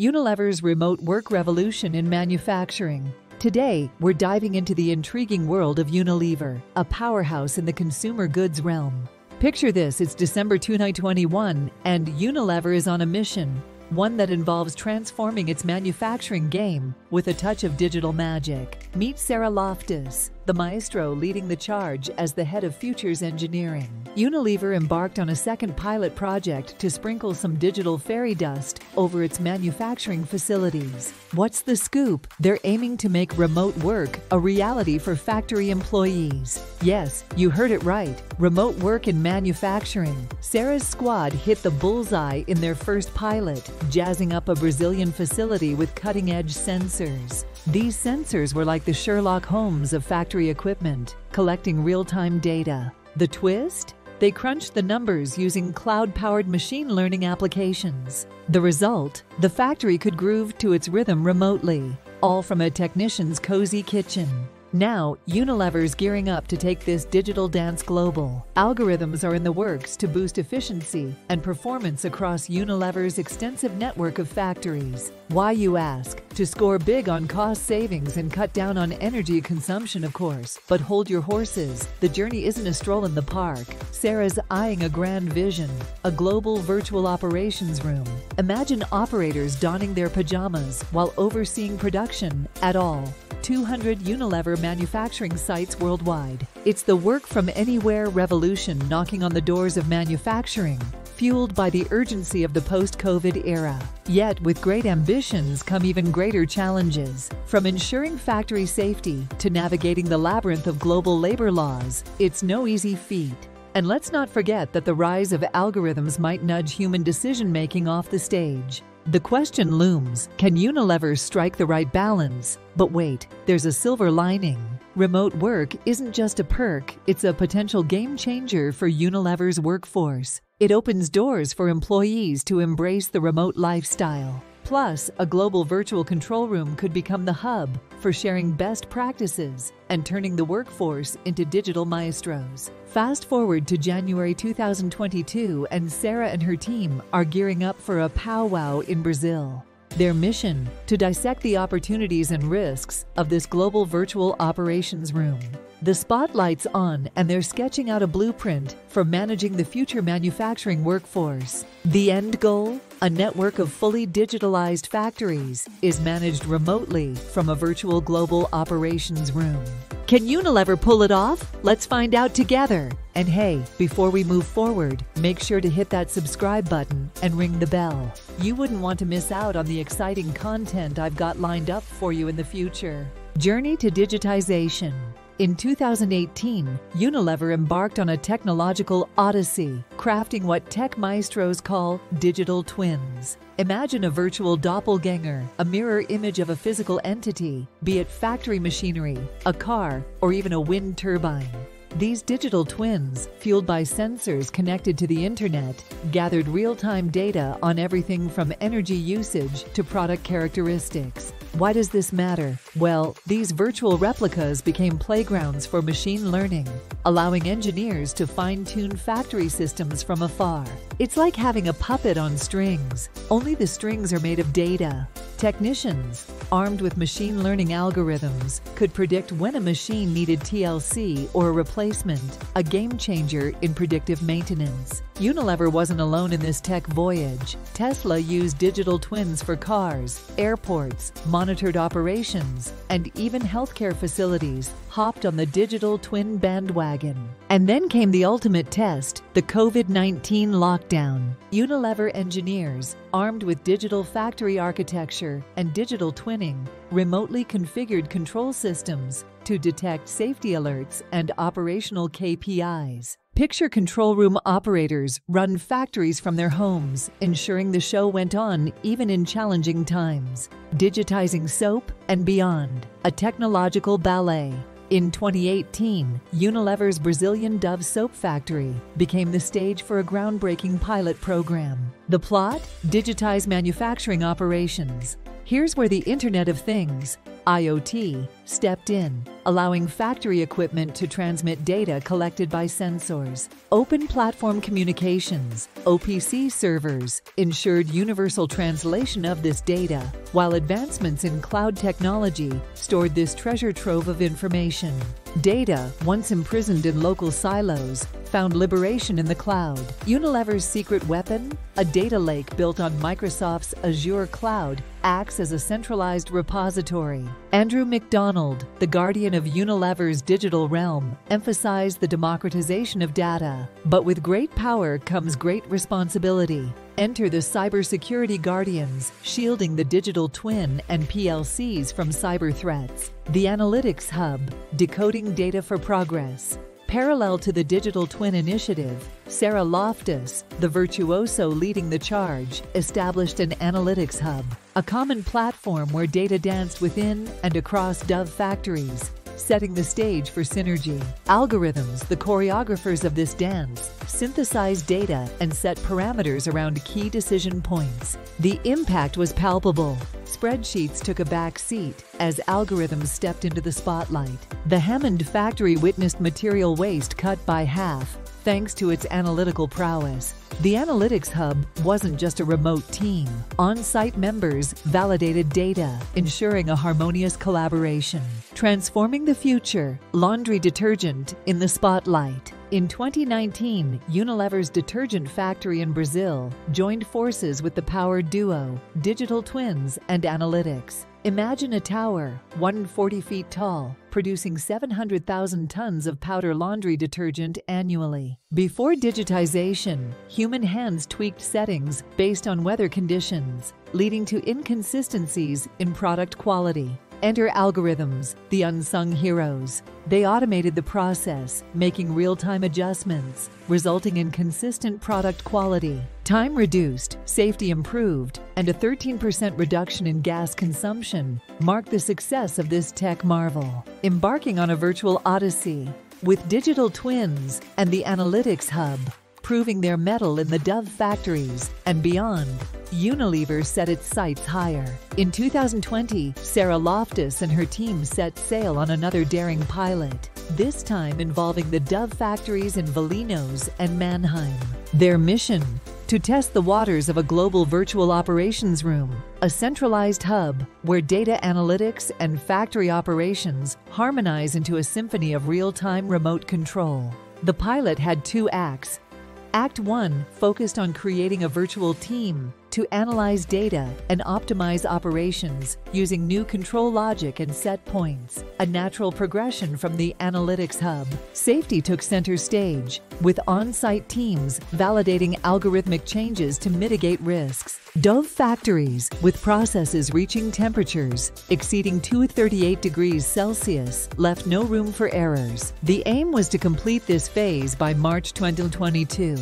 Unilever's remote work revolution in manufacturing. Today, we're diving into the intriguing world of Unilever, a powerhouse in the consumer goods realm. Picture this it's December 2021, and Unilever is on a mission, one that involves transforming its manufacturing game with a touch of digital magic. Meet Sarah Loftus, the maestro leading the charge as the head of Futures Engineering. Unilever embarked on a second pilot project to sprinkle some digital fairy dust over its manufacturing facilities. What's the scoop? They're aiming to make remote work a reality for factory employees. Yes, you heard it right. Remote work in manufacturing. Sarah's squad hit the bullseye in their first pilot, jazzing up a Brazilian facility with cutting edge sensors. These sensors were like the Sherlock Holmes of factory equipment, collecting real time data. The twist? They crunched the numbers using cloud powered machine learning applications. The result? The factory could groove to its rhythm remotely, all from a technician's cozy kitchen. Now, Unilever's gearing up to take this digital dance global. Algorithms are in the works to boost efficiency and performance across Unilever's extensive network of factories. Why, you ask? To score big on cost savings and cut down on energy consumption, of course. But hold your horses. The journey isn't a stroll in the park. Sarah's eyeing a grand vision a global virtual operations room. Imagine operators donning their pajamas while overseeing production at all 200 Unilever manufacturing sites worldwide. It's the work from anywhere revolution knocking on the doors of manufacturing, fueled by the urgency of the post COVID era. Yet, with great ambitions come even greater challenges. From ensuring factory safety to navigating the labyrinth of global labor laws, it's no easy feat. And let's not forget that the rise of algorithms might nudge human decision making off the stage. The question looms can Unilever strike the right balance? But wait, there's a silver lining. Remote work isn't just a perk, it's a potential game changer for Unilever's workforce. It opens doors for employees to embrace the remote lifestyle. Plus, a global virtual control room could become the hub for sharing best practices and turning the workforce into digital maestros. Fast forward to January 2022, and Sarah and her team are gearing up for a powwow in Brazil. Their mission to dissect the opportunities and risks of this global virtual operations room. The spotlight's on, and they're sketching out a blueprint for managing the future manufacturing workforce. The end goal? A network of fully digitalized factories is managed remotely from a virtual global operations room. Can Unilever pull it off? Let's find out together. And hey, before we move forward, make sure to hit that subscribe button and ring the bell. You wouldn't want to miss out on the exciting content I've got lined up for you in the future. Journey to Digitization. In 2018, Unilever embarked on a technological odyssey, crafting what tech maestros call digital twins. Imagine a virtual doppelganger, a mirror image of a physical entity, be it factory machinery, a car, or even a wind turbine. These digital twins, fueled by sensors connected to the internet, gathered real time data on everything from energy usage to product characteristics. Why does this matter? Well, these virtual replicas became playgrounds for machine learning, allowing engineers to fine tune factory systems from afar. It's like having a puppet on strings, only the strings are made of data. Technicians, armed with machine learning algorithms, could predict when a machine needed TLC or a replacement, a game changer in predictive maintenance. Unilever wasn't alone in this tech voyage. Tesla used digital twins for cars, airports, monitored operations, and even healthcare facilities hopped on the digital twin bandwagon. And then came the ultimate test the COVID 19 lockdown. Unilever engineers, armed with digital factory architecture and digital twinning, remotely configured control systems to detect safety alerts and operational KPIs. Picture control room operators run factories from their homes, ensuring the show went on even in challenging times. Digitizing soap and beyond, a technological ballet. In 2018, Unilever's Brazilian Dove soap factory became the stage for a groundbreaking pilot program. The plot? Digitize manufacturing operations, Here's where the Internet of Things, IoT, stepped in, allowing factory equipment to transmit data collected by sensors. Open Platform Communications, OPC servers, ensured universal translation of this data, while advancements in cloud technology stored this treasure trove of information. Data, once imprisoned in local silos, found liberation in the cloud. Unilever's secret weapon? A data lake built on Microsoft's Azure cloud acts as a centralized repository. Andrew McDonald, the guardian of Unilever's digital realm, emphasized the democratization of data. But with great power comes great responsibility. Enter the cybersecurity guardians, shielding the digital twin and PLCs from cyber threats. The Analytics Hub, decoding data for progress. Parallel to the Digital Twin Initiative, Sarah Loftus, the virtuoso leading the charge, established an analytics hub, a common platform where data danced within and across Dove factories, setting the stage for synergy. Algorithms, the choreographers of this dance, synthesize data and set parameters around key decision points. The impact was palpable. Spreadsheets took a back seat as algorithms stepped into the spotlight. The Hammond factory witnessed material waste cut by half thanks to its analytical prowess. The Analytics Hub wasn't just a remote team. On site members validated data, ensuring a harmonious collaboration. Transforming the future, laundry detergent in the spotlight. In 2019, Unilever's detergent factory in Brazil joined forces with the power duo, Digital Twins and Analytics. Imagine a tower, 140 feet tall, producing 700,000 tons of powder laundry detergent annually. Before digitization, human hands tweaked settings based on weather conditions, leading to inconsistencies in product quality. Enter algorithms, the unsung heroes. They automated the process, making real time adjustments, resulting in consistent product quality. Time reduced, safety improved, and a 13% reduction in gas consumption mark the success of this tech marvel. Embarking on a virtual odyssey with digital twins and the Analytics Hub, proving their mettle in the Dove factories and beyond. Unilever set its sights higher. In 2020, Sarah Loftus and her team set sail on another daring pilot, this time involving the Dove factories in Valinhos and Mannheim. Their mission? To test the waters of a global virtual operations room, a centralized hub where data analytics and factory operations harmonize into a symphony of real time remote control. The pilot had two acts. Act 1 focused on creating a virtual team to analyze data and optimize operations using new control logic and set points, a natural progression from the Analytics Hub. Safety took center stage, with on site teams validating algorithmic changes to mitigate risks. Dove factories, with processes reaching temperatures exceeding 238 degrees Celsius, left no room for errors. The aim was to complete this phase by March 2022.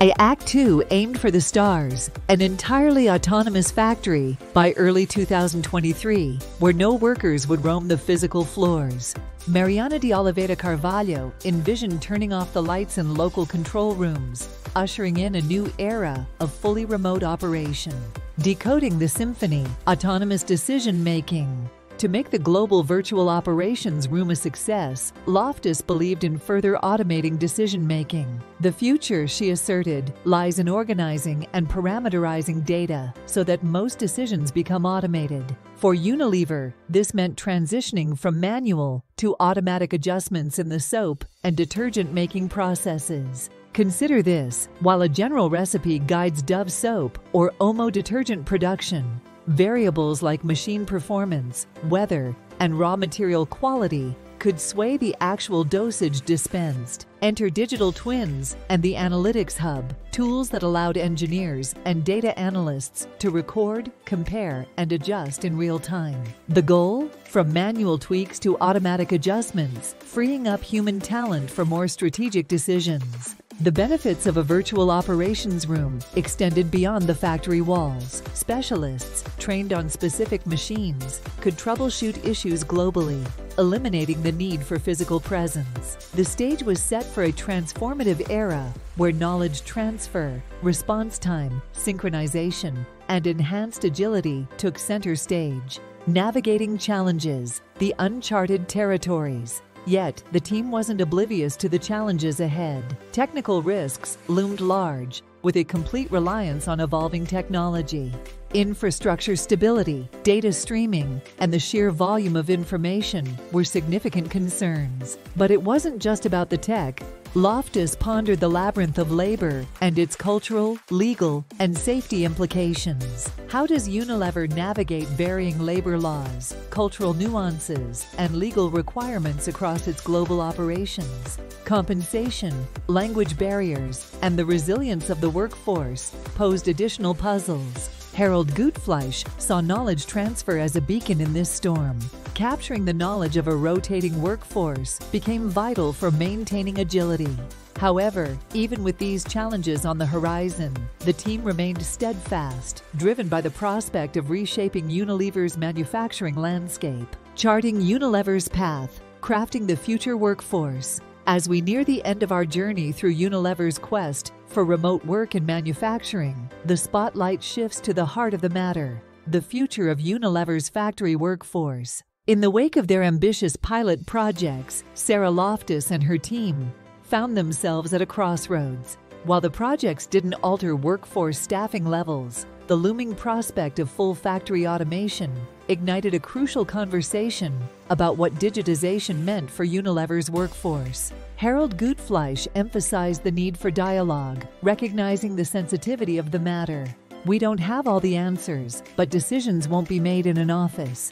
Act 2 aimed for the stars, an entirely autonomous factory by early 2023, where no workers would roam the physical floors. Mariana de Oliveira Carvalho envisioned turning off the lights in local control rooms, ushering in a new era of fully remote operation. Decoding the symphony, autonomous decision making, to make the global virtual operations room a success, Loftus believed in further automating decision making. The future, she asserted, lies in organizing and parameterizing data so that most decisions become automated. For Unilever, this meant transitioning from manual to automatic adjustments in the soap and detergent making processes. Consider this while a general recipe guides Dove soap or Omo detergent production, Variables like machine performance, weather, and raw material quality could sway the actual dosage dispensed. Enter digital twins and the Analytics Hub, tools that allowed engineers and data analysts to record, compare, and adjust in real time. The goal? From manual tweaks to automatic adjustments, freeing up human talent for more strategic decisions. The benefits of a virtual operations room extended beyond the factory walls. Specialists, trained on specific machines, could troubleshoot issues globally, eliminating the need for physical presence. The stage was set for a transformative era where knowledge transfer, response time, synchronization, and enhanced agility took center stage. Navigating challenges, the uncharted territories. Yet, the team wasn't oblivious to the challenges ahead. Technical risks loomed large, with a complete reliance on evolving technology. Infrastructure stability, data streaming, and the sheer volume of information were significant concerns. But it wasn't just about the tech. Loftus pondered the labyrinth of labor and its cultural, legal, and safety implications. How does Unilever navigate varying labor laws, cultural nuances, and legal requirements across its global operations? Compensation, language barriers, and the resilience of the workforce posed additional puzzles. Harold Gutfleisch saw knowledge transfer as a beacon in this storm. Capturing the knowledge of a rotating workforce became vital for maintaining agility. However, even with these challenges on the horizon, the team remained steadfast, driven by the prospect of reshaping Unilever's manufacturing landscape, charting Unilever's path, crafting the future workforce. As we near the end of our journey through Unilever's quest for remote work and manufacturing, the spotlight shifts to the heart of the matter the future of Unilever's factory workforce. In the wake of their ambitious pilot projects, Sarah Loftus and her team found themselves at a crossroads. While the projects didn't alter workforce staffing levels, the looming prospect of full factory automation ignited a crucial conversation about what digitization meant for Unilever's workforce. Harold Gutfleisch emphasized the need for dialogue, recognizing the sensitivity of the matter. We don't have all the answers, but decisions won't be made in an office.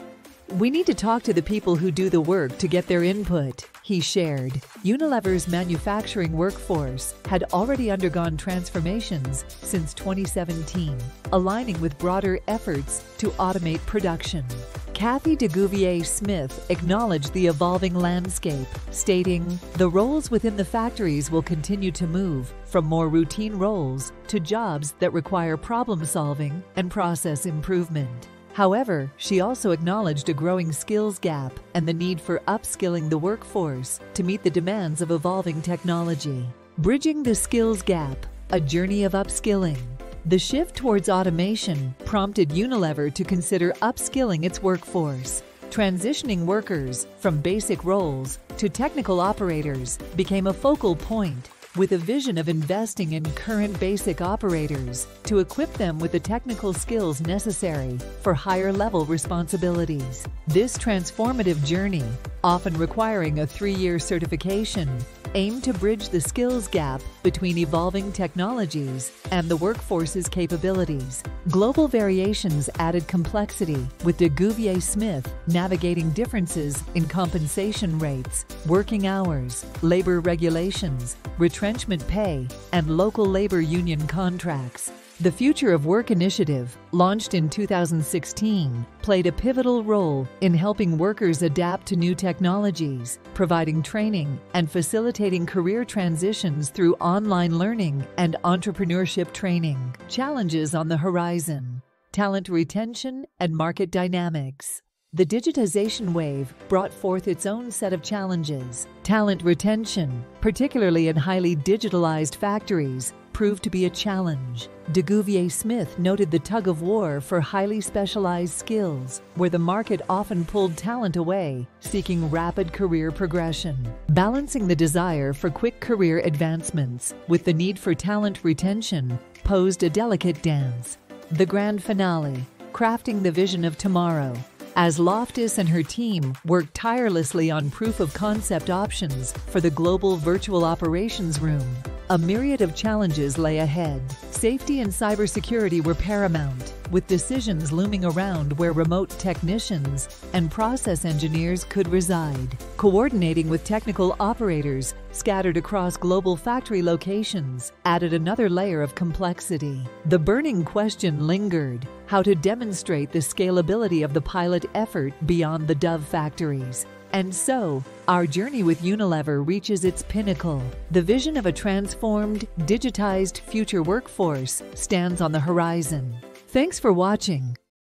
We need to talk to the people who do the work to get their input, he shared. Unilever's manufacturing workforce had already undergone transformations since 2017, aligning with broader efforts to automate production. Kathy DeGouvier Smith acknowledged the evolving landscape, stating, The roles within the factories will continue to move from more routine roles to jobs that require problem solving and process improvement. However, she also acknowledged a growing skills gap and the need for upskilling the workforce to meet the demands of evolving technology. Bridging the skills gap, a journey of upskilling. The shift towards automation prompted Unilever to consider upskilling its workforce. Transitioning workers from basic roles to technical operators became a focal point with a vision of investing in current basic operators to equip them with the technical skills necessary for higher level responsibilities. This transformative journey, often requiring a three year certification, aim to bridge the skills gap between evolving technologies and the workforce's capabilities. Global variations added complexity, with de Gouvier Smith navigating differences in compensation rates, working hours, labor regulations, retrenchment pay, and local labor union contracts. The Future of Work initiative, launched in 2016, played a pivotal role in helping workers adapt to new technologies, providing training, and facilitating career transitions through online learning and entrepreneurship training. Challenges on the horizon talent retention and market dynamics. The digitization wave brought forth its own set of challenges. Talent retention, particularly in highly digitalized factories, proved to be a challenge. De Gouvier Smith noted the tug of war for highly specialized skills, where the market often pulled talent away, seeking rapid career progression. Balancing the desire for quick career advancements with the need for talent retention posed a delicate dance. The grand finale, crafting the vision of tomorrow, as Loftus and her team worked tirelessly on proof of concept options for the global virtual operations room. A myriad of challenges lay ahead. Safety and cybersecurity were paramount, with decisions looming around where remote technicians and process engineers could reside. Coordinating with technical operators scattered across global factory locations added another layer of complexity. The burning question lingered how to demonstrate the scalability of the pilot effort beyond the Dove factories. And so, our journey with Unilever reaches its pinnacle. The vision of a transformed, digitized future workforce stands on the horizon. Thanks for watching.